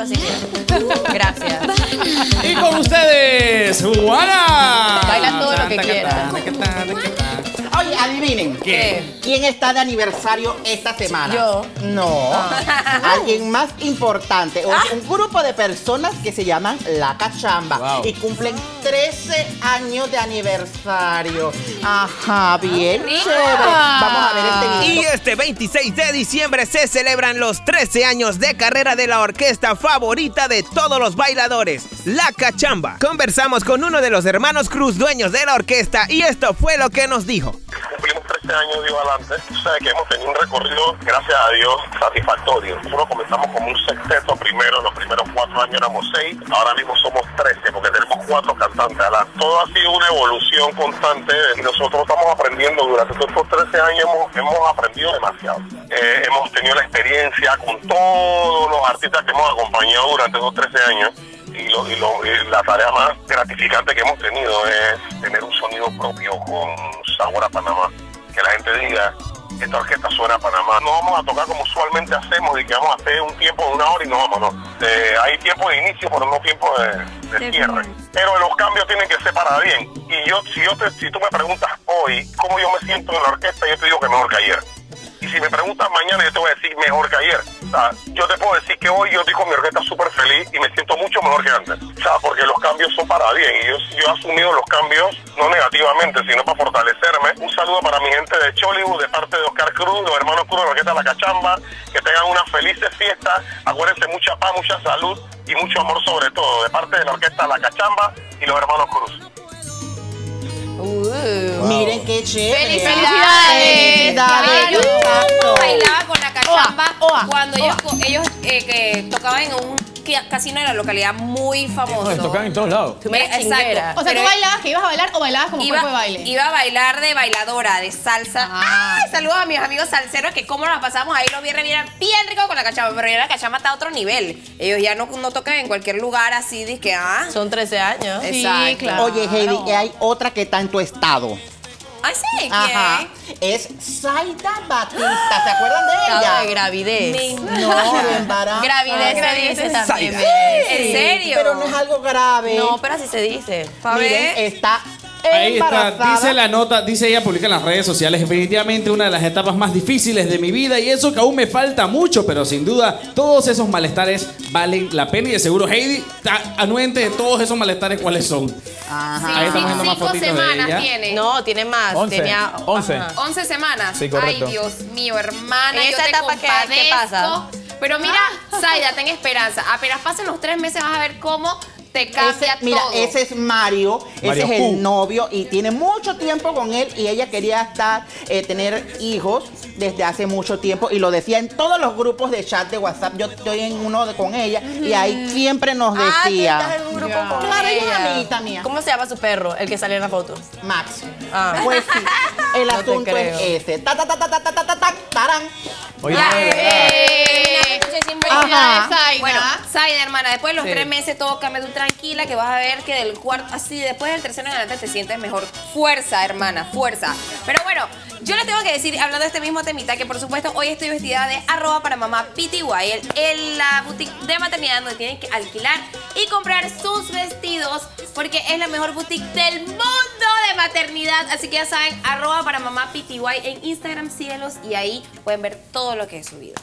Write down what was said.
así. Gracias. Y con ustedes, Juana. Baila todo lo que quiera. Adivinen. ¿Qué? ¿Quién está de aniversario esta semana? Yo. No. Alguien más importante. O- Un grupo de personas que se llaman La Cachamba. Wow. Y cumplen 13 años de aniversario. Ajá, bien chévere. Vamos a ver este Y video. este 26 de diciembre se celebran los 13 años de carrera de la orquesta favorita de todos los bailadores, La Cachamba. Conversamos con uno de los hermanos Cruz, dueños de la orquesta, y esto fue lo que nos dijo. 13 años Dios adelante. Tú sabes que hemos tenido un recorrido, gracias a Dios, satisfactorio. Nosotros comenzamos como un sexteto primero, los primeros cuatro años éramos seis, ahora mismo somos 13 porque tenemos cuatro cantantes. Ahora, todo ha sido una evolución constante y nosotros estamos aprendiendo durante estos 13 años, hemos, aprendido demasiado. Eh, hemos tenido la experiencia con todos los artistas que hemos acompañado durante estos 13 años. Y, lo- y lo- y la tarea más gratificante que hemos tenido es tener un sonido propio con sabor a Panamá. Que la gente diga, esta orquesta suena a Panamá. No vamos a tocar como usualmente hacemos y que vamos a hacer un tiempo de una hora y no vamos, no. Eh, hay tiempo de inicio, pero no tiempo de, de cierre. Pero los cambios tienen que ser para bien. Y yo, si, yo te, si tú me preguntas hoy cómo yo me siento en la orquesta, yo te digo que mejor que ayer. Y si me preguntas mañana, yo te voy a decir mejor que ayer. O sea, yo te puedo decir que hoy yo estoy con mi orquesta súper feliz y me siento mucho mejor que antes. O sea, porque los cambios son para bien. Y yo, yo he asumido los cambios, no negativamente, sino para fortalecerme. Un saludo para mi gente de Chollywood, de parte de Oscar Cruz, los hermanos Cruz de la orquesta La Cachamba. Que tengan unas felices fiestas. Acuérdense, mucha paz, mucha salud y mucho amor sobre todo. De parte de la orquesta La Cachamba y los hermanos Cruz. Uh. Miren qué chévere. ¡Felicidades! Felicidades. Bailaba con la cachamba Oa, oa, cuando oa. ellos, ellos eh, que tocaban en un casino de la localidad muy famoso. tocan en todos lados. Tú me exacto. chinguera. O sea, ¿tú bailabas que ibas a bailar o bailabas como Iba, cuerpo de baile? iba a bailar de bailadora, de salsa. Ah. ¡Ay! Saludos a mis amigos salseros que cómo nos pasamos ahí los viernes bien, bien rico con la cachamba. Pero ya la cachamba está a otro nivel. Ellos ya no, no tocan en cualquier lugar así, de que, ah. Son 13 años. Sí, Exacto. claro. Oye, Heidi, hay otra que está en tu estado. Ay, sí. Ajá. Es Zaida Batista. ¿Se acuerdan de ella? de gravidez. Me No, de embarazo. Gravidez se dice también. ¿En serio? Pero no es algo grave. No, pero así se dice. Miren, está Ahí está, dice la nota, dice ella, publica en las redes sociales, definitivamente una de las etapas más difíciles de mi vida y eso que aún me falta mucho, pero sin duda todos esos malestares valen la pena y de seguro Heidi está anuente de todos esos malestares cuáles son. Ajá. Ahí estamos viendo más cinco fotitos de semanas ella. tiene. No, tiene más. Once. Tenía Once. ajá. 11 semanas. Sí, correcto. Ay, Dios mío, hermana. En yo esa te etapa, ¿qué- qué pasa? Pero mira, Zaida, ten esperanza. Apenas pasen los tres meses vas a ver cómo te cambia Ese- mira, todo. ese es Mario, Mario ese es Pu. el novio y tiene mucho tiempo con él y ella quería estar, eh, tener hijos desde hace mucho tiempo y lo decía en todos los grupos de chat de WhatsApp. Yo estoy en uno de, con ella y ahí siempre nos Ah, tú estás decía. en un grupo con Claro, ella amiguita mía. ¿Cómo se llama su perro? El que sale en la foto. Max. Ah. Pues sí, el No asunto es ese. Ta, ta, ta, ta, ta, ta, ta, ta, ta, tarán. Oye, Ya. Eh, Ajá. Zaida. Bueno, Zaida, hermana, después de los Sí. tres meses todo cambia, tú tranquila, que vas a ver que del cuarto, así, después del tercero en adelante te sientes mejor. Fuerza, hermana, fuerza. Pero bueno, yo les tengo que decir, hablando de este mismo temita, que por supuesto hoy estoy vestida de arroba para mamá PTY, en la boutique de maternidad donde tienen que alquilar y comprar sus vestidos, porque es la mejor boutique del mundo de maternidad. Así que ya saben, arroba para mamá PTY en Instagram, síguelos y ahí pueden ver todo lo que he subido.